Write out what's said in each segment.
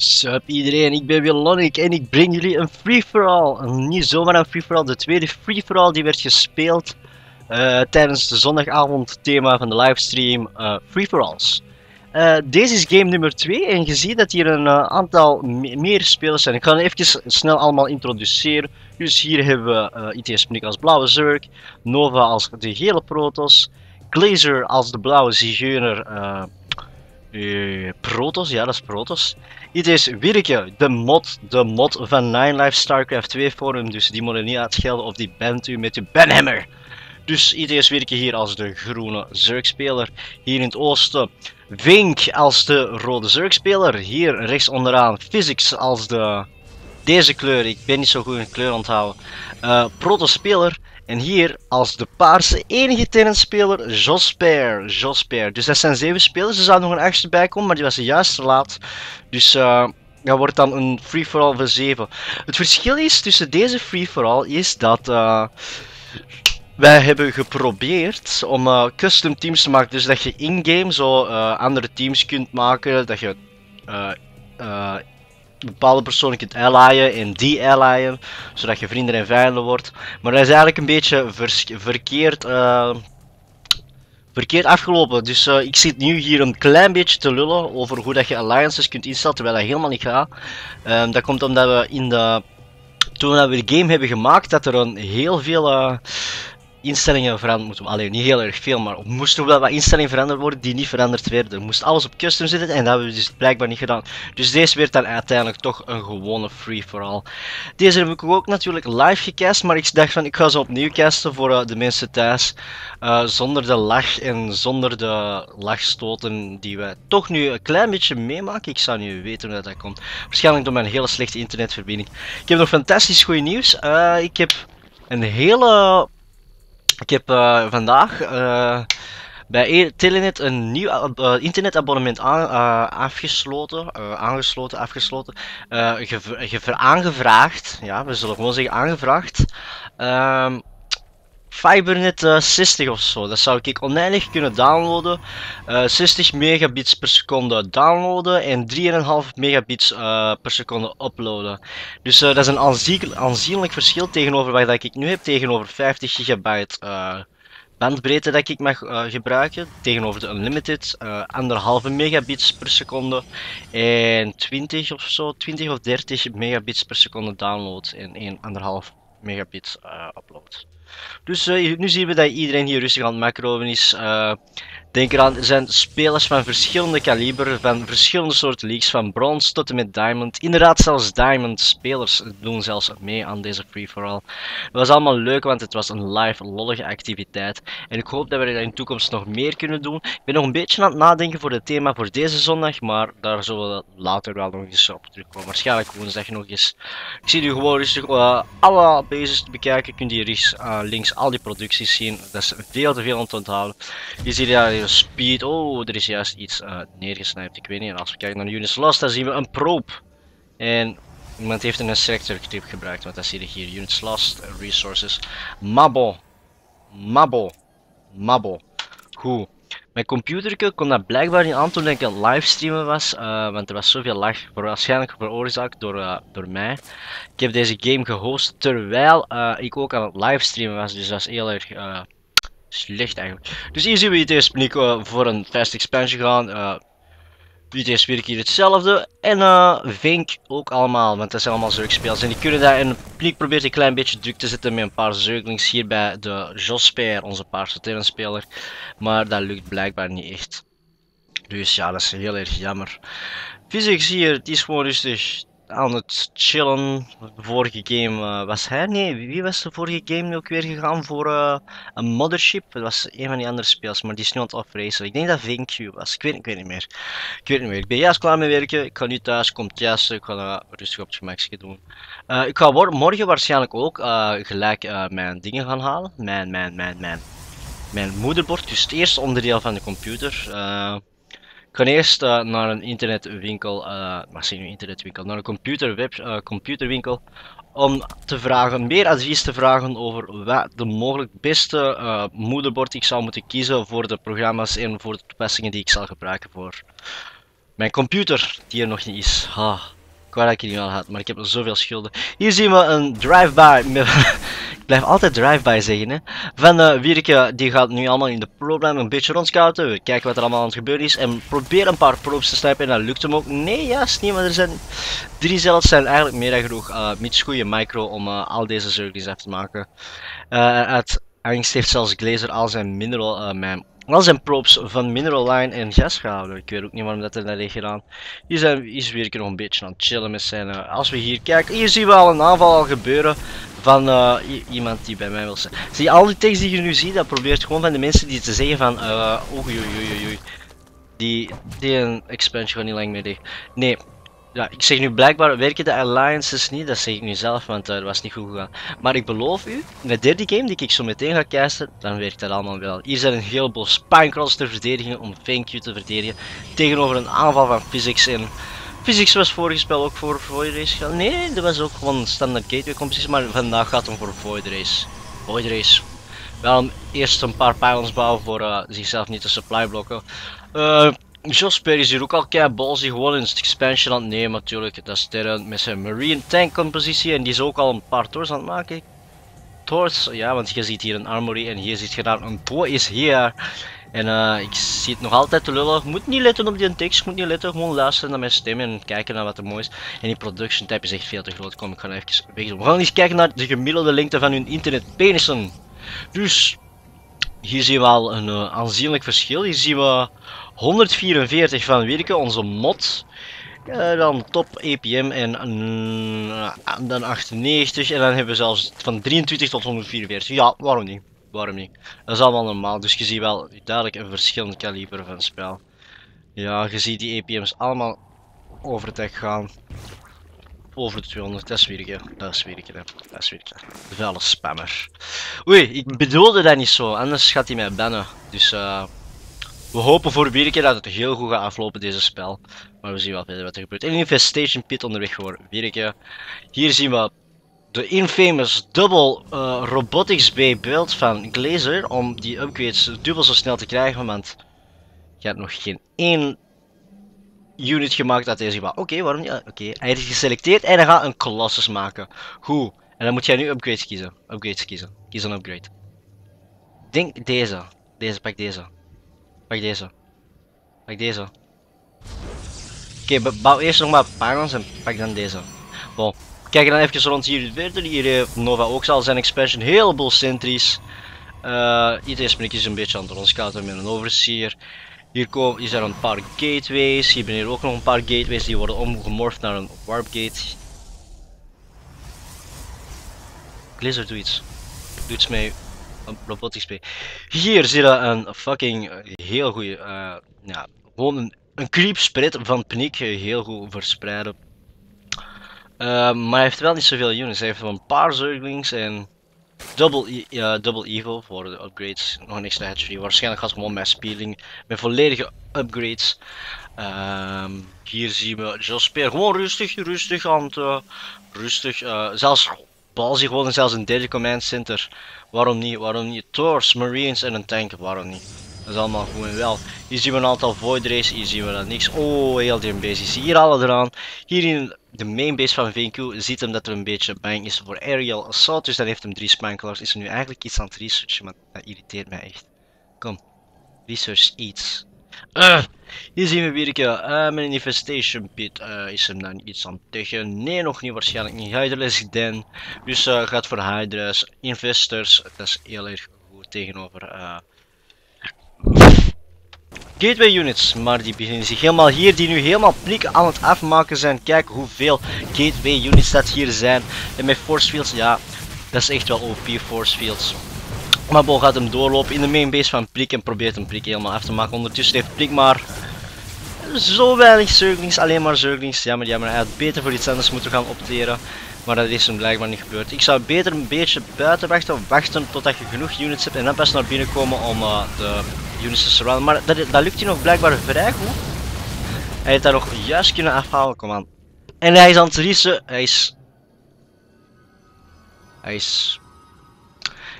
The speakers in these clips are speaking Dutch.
Sup iedereen, ik ben Willonik en ik breng jullie een free-for-all. Niet zomaar een free-for-all, de tweede free-for-all die werd gespeeld uh, tijdens de zondagavond thema van de livestream uh, free-for-alls. Uh, deze is game nummer 2 en je ziet dat hier een aantal me meer spelers zijn. Ik ga even snel allemaal introduceren. Dus hier hebben we ITS Pnik als blauwe Zurk, Nova als de gele Protoss, Glazer als de blauwe Zigeuner, uh, Protoss, ja dat is Protoss. Dit is Wirke, de mod, de mod van Nine Life StarCraft 2 forum, dus die moeten niet uitschelden of die bent u met uw banhammer. Dus is Wirke hier als de groene Zergspeler. Hier in het oosten Vink als de rode Zergspeler. Hier rechts onderaan Physics als de... Deze kleur, ik ben niet zo goed in kleur onthouden. Uh, Proto-speler. En hier als de paarse enige tennisspeler Josper. Josper. Dus dat zijn zeven spelers. Er zou nog een achtste bij komen, maar die was juist te laat. Dus uh, dat wordt dan een free-for-all van 7. Het verschil is tussen deze free-for-all is dat uh, wij hebben geprobeerd om uh, custom teams te maken. Dus dat je in-game zo andere teams kunt maken. Dat je bepaalde personen kunt allyen en de-allyen, zodat je vrienden en vijanden wordt. Maar dat is eigenlijk een beetje verkeerd, uh, verkeerd afgelopen. Dus uh, ik zit nu hier een klein beetje te lullen over hoe dat je alliances kunt instellen, terwijl dat helemaal niet gaat. Uh, dat komt omdat we in de... Toen we de game hebben gemaakt, dat er een heel veel uh, instellingen veranderd moeten Alleen niet heel erg veel, maar er moesten wel wat instellingen veranderd worden die niet veranderd werden. Er moest alles op custom zitten en dat hebben we dus blijkbaar niet gedaan. Dus deze werd dan uiteindelijk toch een gewone free-for-all. Deze heb ik ook natuurlijk live gecast, maar ik dacht van ik ga ze opnieuw casten voor uh, de mensen thuis. Uh, zonder de lach en zonder de lachstoten die we toch nu een klein beetje meemaken. Ik zou nu weten hoe dat komt. Waarschijnlijk door mijn hele slechte internetverbinding. Ik heb nog fantastisch goed nieuws. Uh, ik heb een hele ik heb uh, vandaag uh, bij e- Telenet een nieuw uh, internetabonnement aan, afgesloten, aangesloten, afgesloten, aangevraagd, ja, we zullen gewoon zeggen aangevraagd. Ehm, Fibernet 60 of zo, dat zou ik oneindig kunnen downloaden. 60 megabits per seconde downloaden en 3,5 megabits per seconde uploaden. Dus dat is een aanzienlijk verschil tegenover wat ik nu heb, tegenover 50 gigabyte bandbreedte dat ik mag gebruiken tegenover de Unlimited, anderhalve megabits per seconde en 20 of zo, 20 of 30 megabits per seconde download en 1,5 megabits upload. Dus nu zien we dat iedereen hier rustig aan het macroen is. Denk eraan, er zijn spelers van verschillende kaliber, van verschillende soorten leagues, van bronze tot en met diamond. Inderdaad, zelfs diamond spelers doen zelfs mee aan deze free-for-all. Het was allemaal leuk, want het was een live, lollige activiteit. En ik hoop dat we dat in de toekomst nog meer kunnen doen. Ik ben nog een beetje aan het nadenken voor het thema voor deze zondag, maar daar zullen we later wel nog eens op terugkomen. Waarschijnlijk woensdag nog eens. Ik zie nu gewoon rustig uh, alle te bekijken. Kun je hier uh, links al die producties zien. Dat is veel te veel om te onthouden. Je ziet daar speed. Oh, er is juist iets uh, neergesnijpt. Ik weet niet. als we kijken naar Units Lost, dan zien we een probe. En iemand heeft een selector clip gebruikt. Want dat zie je hier. Units Lost, Resources. Mabo. Mabo. Mabo. Goed. Mijn computer kon dat blijkbaar niet aan toen ik aan livestreamen was, uh, want er was zoveel lag, waarschijnlijk veroorzaakt door, uh, door mij. Ik heb deze game gehost terwijl uh, ik ook aan het livestreamen was, dus dat is heel erg Slecht eigenlijk. Dus hier zien we Pnik uh, voor een fast expansion gaan. ITS werkt hier hetzelfde. En uh, Vink ook allemaal, want dat zijn allemaal zeugspelers. En die kunnen daar en Pnik probeert een klein beetje druk te zetten met een paar zeuglings hier bij de Josper, onze paarse tennisspeler. Maar dat lukt blijkbaar niet echt. Dus ja, dat is heel erg jammer. Physics hier, het is gewoon rustig aan het chillen. De vorige game uh, was hij? Nee, wie was de vorige game ook weer gegaan voor uh, een mothership? Dat was een van die andere speels, maar die is nu aan het. Ik denk dat VinQ was. Ik weet, ik weet niet meer. Ik weet niet meer. Ik ben juist klaar met werken. Ik ga nu thuis, komt juist. Ik ga dat rustig op het gemakje doen. Ik ga morgen waarschijnlijk ook gelijk mijn dingen gaan halen. Mijn, mijn, mijn, mijn. Mijn moederbord, dus het eerste onderdeel van de computer ga eerst uh, naar een internetwinkel, wat zeg nu internetwinkel, naar een computerweb, uh, computerwinkel, om te vragen, meer advies te vragen over wat de mogelijk beste moederbord ik zou moeten kiezen voor de programma's en voor de toepassingen die ik zal gebruiken voor Mijn computer, die er nog niet is. Ah, ik wou dat ik die al had, maar ik heb zoveel schulden. Hier zien we een drive-by. Blijf altijd drive-by zeggen, hè. Van uh, Wierke, die gaat nu allemaal in de problem een beetje rondscouten. We kijken wat er allemaal aan het gebeuren is. En probeer een paar probes te snipen. En dat lukt hem ook. Nee, juist niet, maar er zijn drie zelfs zijn eigenlijk meer dan genoeg. Uh, mits goede micro om uh, al deze zurgjes af te maken. Uit angst heeft zelfs Glazer al zijn mineral mijn al zijn props van Mineral Line en gas gehouden. Ik weet ook niet waarom dat er dat heeft gedaan. Hier zijn is weer nog een beetje aan het chillen met zijn. Uh, als we hier kijken, hier zien we al een aanval al gebeuren van uh, iemand die bij mij wil zijn. Zie al die tekst die je nu ziet, dat probeert gewoon van de mensen die te zeggen van uh, oei oei oei oei. Die, die expansion gewoon niet lang meer dicht. Nee, ja, ik zeg nu blijkbaar werken de alliances niet, dat zeg ik nu zelf, want dat was niet goed gegaan. Maar ik beloof u, de derde game die ik zo meteen ga casten, dan werkt dat allemaal wel. Hier zijn een heleboel spinecrawls te verdedigen om You te verdedigen, tegenover een aanval van Physics en... Physics was vorige spel ook voor Void Race. Nee, dat was ook gewoon standaard gateway competitie, maar vandaag gaat hem voor Void Race. Void Race. Wel eerst een paar pylons bouwen voor uh, zichzelf niet te supply blokken. Uh, Josper is hier ook al kei balsy gewoon het expansion aan het nemen natuurlijk. Dat is Terran met zijn marine tank compositie en die is ook al een paar tours aan het maken. Tours, ja want je ziet hier een armory en hier ziet je daar een tour is hier. En uh, ik zie het nog altijd te lullen. Moet niet letten op die tekst, moet niet letten, gewoon luisteren naar mijn stem en kijken naar wat er mooi is. En die production type is echt veel te groot. Kom, ik ga even weg. We gaan eens kijken naar de gemiddelde lengte van hun internetpenissen. Dus, hier zien we al een uh, aanzienlijk verschil. Hier zien we 144 van Wirke, onze mod. Uh, dan top EPM en uh, dan 98 en dan hebben we zelfs van 23 tot 144. Ja, waarom niet? Waarom niet? Dat is allemaal normaal, dus je ziet wel duidelijk een verschillend kaliber van spel. Ja, je ziet die EPM's allemaal over het gaan. Over de 200, dat is Wirke. Dat is Wirke, dat is Wirke. De vuile spammer. Oei, ik bedoelde dat niet zo, anders gaat hij mij bannen. Dus eh... we hopen voor keer dat het heel goed gaat aflopen deze spel. Maar we zien wel verder wat er gebeurt. Een infestation pit onderweg voor Birke. Hier zien we de infamous double uh, robotics bay build van Glazer. Om die upgrades dubbel zo snel te krijgen. Want je hebt nog geen één unit gemaakt dat deze Oké, okay, waarom niet? Oké, okay. hij is geselecteerd en hij gaat een Colossus maken. Goed. En dan moet jij nu upgrades kiezen. Upgrades kiezen. Kies een upgrade. Denk deze. Deze, pak deze. Pak deze. Pak deze. Oké, okay, bouw eerst nog maar pylons en pak dan deze. Bon. Kijk dan even rond hier verder. Hier heeft Nova ook al zijn expansion. Heleboel sentries. Uh, iedereen ben ik een beetje aan het rondscouten met een overseer. Hier, komen, hier zijn een paar gateways. Hier ben hier ook nog een paar gateways die worden omgemorfd naar een warp gate. Blizzard doe iets. Doe iets mee robotics spray. Hier zie je een fucking heel goede, uh, ja, gewoon een, creep spread van paniek heel goed verspreiden. Maar hij heeft wel niet zoveel units, hij heeft wel een paar zerglings en double, uh, double evil voor de upgrades, nog een extra hatchery. Waarschijnlijk gaat het gewoon met speling, met volledige upgrades. Um, hier zien we Josper gewoon rustig, rustig aan rustig, zelfs Balzie gewoon zelfs een derde command center. Waarom niet? Waarom niet? Tours, Marines en een tank. Waarom niet? Dat is allemaal goed en wel. Hier zien we een aantal void race, hier zien we dan niks. Oh, heel die bases. Hier alle eraan. Hier in de main base van VQ ziet hem dat er een beetje bang is voor aerial assault. Dus dan heeft hem drie spankelaars. Is er nu eigenlijk iets aan het researchen, maar dat irriteert mij echt. Kom, research iets. Uh, hier zien we weer uh, mijn infestation pit. Uh, is hem dan iets aan tegen? Nee, nog niet. Waarschijnlijk niet. Hydra is. Dus uh, gaat voor Hydra's. Investors. Dat is heel erg goed tegenover. Gateway units, maar die beginnen zich helemaal hier, die nu helemaal plik aan het afmaken zijn. Kijk hoeveel gateway units dat hier zijn. En met force fields, ja, dat is echt wel OP force fields. Maar Bo gaat hem doorlopen in de main base van Prik en probeert hem Prik helemaal af te maken. Ondertussen heeft Prik maar zo weinig zeuglings, alleen maar zeuglings. Jammer, jammer, hij had beter voor iets anders moeten gaan opteren. Maar dat is hem blijkbaar niet gebeurd. Ik zou beter een beetje buiten wachten, wachten totdat je genoeg units hebt en dan pas naar binnen komen om uh, de units te surrounden. Maar dat, dat lukt hij nog blijkbaar vrij goed. Hij heeft daar nog juist kunnen afhalen, kom aan. En hij is aan het racen, hij is... Hij is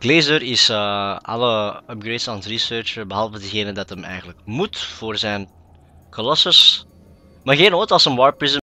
Glazer is uh, alle upgrades aan het researchen, behalve degene dat hem eigenlijk moet voor zijn Colossus. Maar geen nood als een Warp Prism